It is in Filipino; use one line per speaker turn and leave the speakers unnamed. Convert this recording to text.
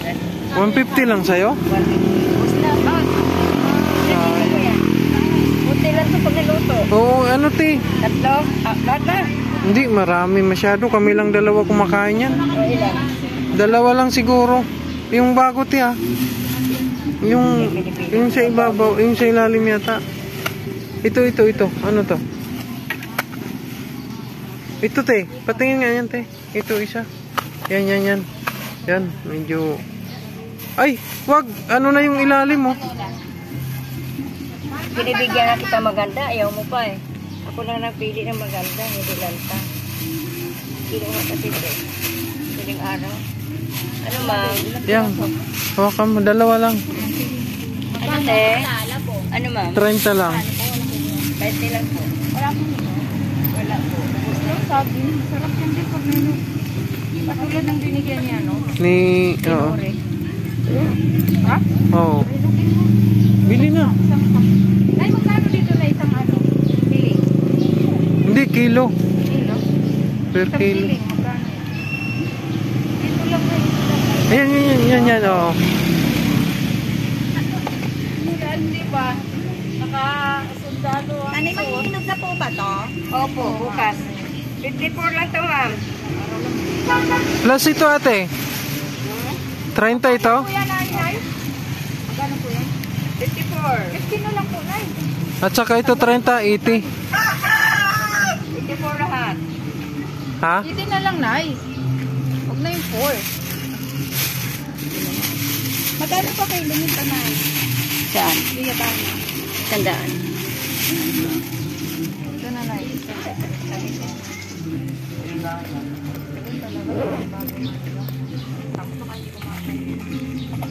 150 lang sa'yo?
150. Bus ko yan. Buti lang ito pag niluto.
Oo, ano te?
Tatlo? Ah, lahat na.
Hindi, marami masyado. Kami lang dalawa kumakain yan.
O ilan?
Dalawa lang siguro. Yung bago te ah. Yung, yung sa ibabaw, yung sa ilalim yata. Ito, ito, ito. Ano to? Ito te. Patingin nga yan te. Ito isa. Yan, yan, yan. Yan, medyo... Ay, wag. Ano na yung ilalim mo?
Binibigyan na kita maganda. Ayaw mo pa eh. Ako lang nagpili ng maganda. Hindi lanta. Hindi mo kasi eh. Piling araw. Ano ma'am?
Yan. Hawakan mo. Dalawa lang.
Ano te? Ano ma'am?
30 lang.
20 lang po. Wala po. Wala po.
Sabi, sarap yan din pag nilo. Patulad ng binigyan niya, no?
Ni... Oo.
Ha?
Oo. Bili na.
Isang Ay, magkano dito na isang ano? Piling.
Hindi, kilo.
Kilo?
Per
Isang
kilo.
piling, magkano? Dito lang na.
Ayan, yan, yan, yan, yan. Oo.
Yan, di ba? Nakasundalo ang
Ano may inog na po ba to? Opo, bukas. 54 lang to ma'am.
Plus ito ate. 30 ito?
Kuya, nai, nai? Magkano po yan?
54.
15 na lang po, nai.
At saka ito 30, 80.
54 lahat.
Ha?
18 na lang, nai. Huwag na yung 4. Magkano pa kayo lumita, nai?
Saan?
Kuya, tama.
Tandaan. Thank you.